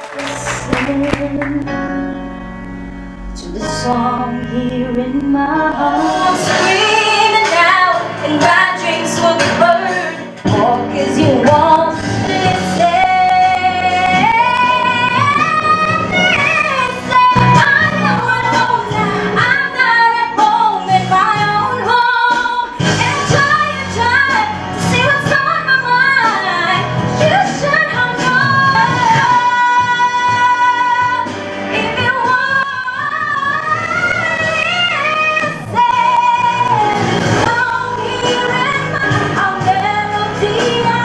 listen to the song here in my heart. Yeah.